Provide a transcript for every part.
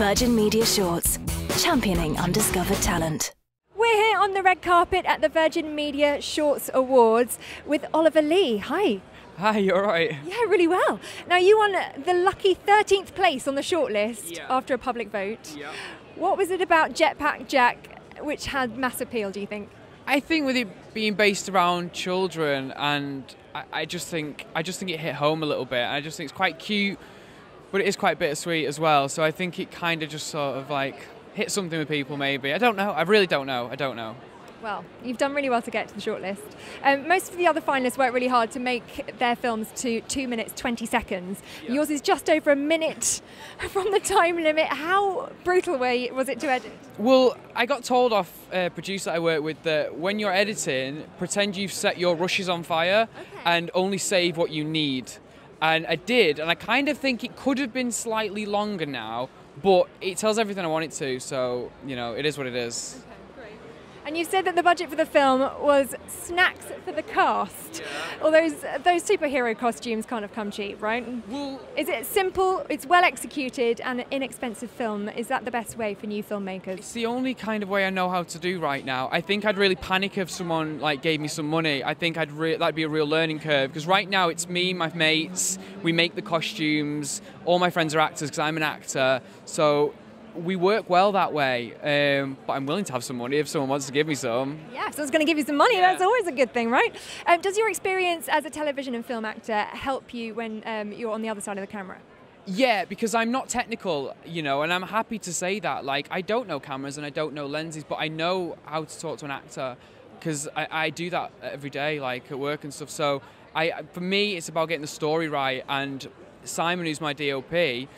Virgin Media Shorts, championing undiscovered talent. We're here on the red carpet at the Virgin Media Shorts Awards with Oliver Lee. Hi. Hi, you alright? Yeah, really well. Now, you won the lucky 13th place on the shortlist Yeah. after a public vote. Yeah. What was it about Jetpack Jack which had mass appeal, do you think? I think with it being based around children, and I, I just think I just think it hit home a little bit. I just think it's quite cute, but it is quite bittersweet as well. So I think it kind of just sort of like hit something with people. Maybe I don't know. I really don't know. I don't know. Well, you've done really well to get to the shortlist. Um, most of the other finalists worked really hard to make their films to two minutes, 20 seconds. Yeah. Yours is just over a minute from the time limit. How brutal you- was it to edit? Well, I got told off a producer I work with that when you're editing, pretend you've set your rushes on fire and only save what you need. And I did, and I kind of think it could have been slightly longer now, but it tells everything I want it to, so, you know, it is what it is. And you said that the budget for the film was snacks for the cast. All those those superhero costumes kind of come cheap, right? Well, Is it simple? It's well executed and an inexpensive film. Is that the best way for new filmmakers? it's the only kind of way I know how to do right now. I think I'd really panic if someone like gave me some money. I think I'd re- that'd be a real learning curve because right now it's me, my mates. We make the costumes. All my friends are actors because I'm an actor. So we work well that way. Um, but I'm willing to have some money if someone wants to give me some. Yeah, if someone's going to give you some money, Yeah. that's always a good thing, right? Um, does your experience as a television and film actor help you when um, you're on the other side of the camera? Yeah, because I'm not technical, you know, and I'm happy to say that. Like, I don't know cameras and I don't know lenses, but I know how to talk to an actor because I, I do that every day, like at work and stuff. So, I for me, it's about getting the story right. And Simon, who's my DOP,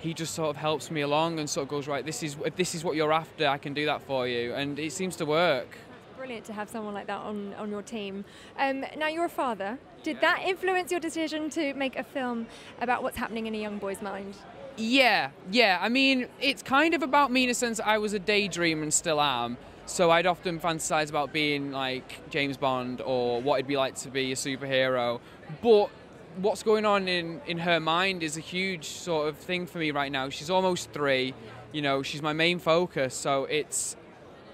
he just sort of helps me along and sort of goes, right, this is if this is what you're after, I can do that for you, and it seems to work. Brilliant to have someone like that on, on your team. Um, now, you're a father. Did that influence your decision to make a film about what's happening in a young boy's mind? Yeah, yeah. I mean, it's kind of about me in a sense. I was a daydreamer and still am. So I'd often fantasize about being like James Bond or what it'd be like to be a superhero. But what's going on in, in her mind is a huge sort of thing for me right now. She's almost three. You know, she's my main focus. So it's.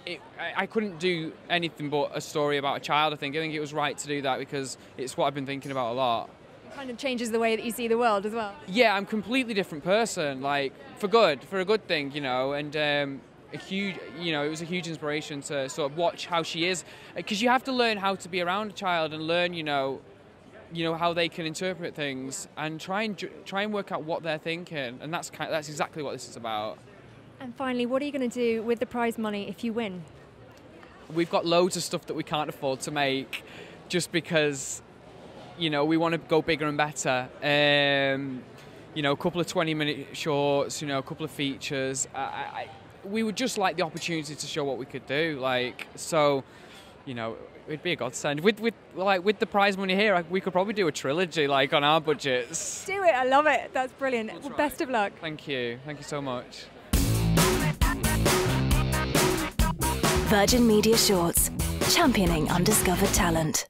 It, I, couldn't do anything but a story about a child. I think. I think it was right to do that because it's what I've been thinking about a lot. It kind of changes the way that you see the world as well. yeah, I'm a completely different person, like for good, for a good thing, you know, and um, a huge, you know, it was a huge inspiration to sort of watch how she is, because you have to learn how to be around a child and learn, you know, you know how they can interpret things and try and try and work out what they're thinking, and that's kind that's exactly what this is about. And finally, what are you going to do with the prize money if you win? We've got loads of stuff that we can't afford to make, just because, you know, we want to go bigger and better. Um, you know, a couple of 20 minute shorts, you know, a couple of features. I, I, we would just like the opportunity to show what we could do. Like, so, you know, it'd be a godsend. With, with, like, with the prize money here, we could probably do a trilogy, like, on our budgets. Do it. I love it. That's brilliant. We'll well, try. best of luck. Thank you. Thank you so much. Virgin Media Shorts, championing undiscovered talent.